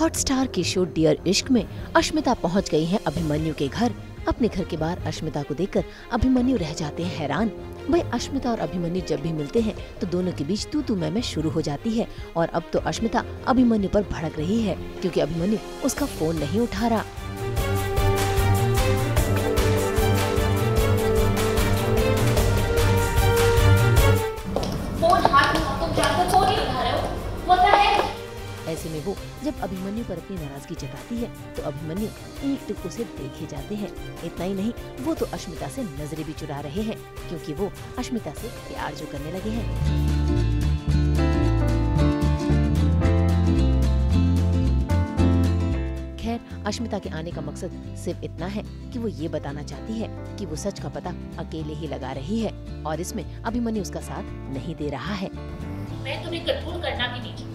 Hotstar की show dear इश्क में अश्मिता पहुँच गई है अभिमन्यु के घर। अपने घर के बाहर अश्मिता को देखकर अभिमन्यु रह जाते हैं हैरान। भाई अश्मिता और अभिमन्यु जब भी मिलते हैं तो दोनों के बीच तू तू मैं मैं शुरू हो जाती है। और अब तो अश्मिता अभिमन्यु पर भड़क रही है, क्योंकि अभिमन्यु उसका फ़ोन नहीं उठा रहा। ऐसे में वो जब अभिमन्यु पर अपनी नाराज़गी जताती है तो अभिमन्यु एक टुक उसे देखे जाते हैं। इतना ही नहीं, वो तो अश्मिता से नज़रें भी चुरा रहे हैं, क्योंकि वो अश्मिता से प्यार जो करने लगे हैं। खैर, अश्मिता के आने का मकसद सिर्फ़ इतना है कि वो ये बताना चाहती है कि वो सच का पता अकेले ही लगा रही है और इसमें अभिमन्यु उसका साथ नहीं दे रहा है। मैं तुम्हें कंट्रोल करना भी नहीं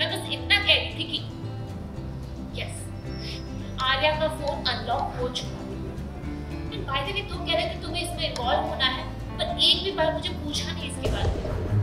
मैं बस इतना कह रही थी कि यस आर्या का फ़ोन अनलॉक हो चुका बाय द वे तुम कह रहे थे तुम्हें इसमें इन्वॉल्व होना है, पर एक भी बार मुझे पूछा नहीं इसके बारे में।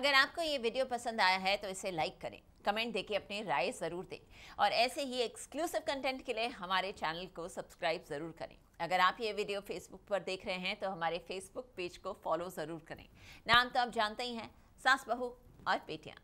अगर आपको ये वीडियो पसंद आया है तो इसे लाइक करें। कमेंट देके अपनी राय ज़रूर दें। और ऐसे ही एक्सक्लूसिव कंटेंट के लिए हमारे चैनल को सब्सक्राइब ज़रूर करें। अगर आप ये वीडियो फेसबुक पर देख रहे हैं तो हमारे फेसबुक पेज को फॉलो ज़रूर करें। नाम तो आप जानते ही हैं, सास बहू और बेटियाँ।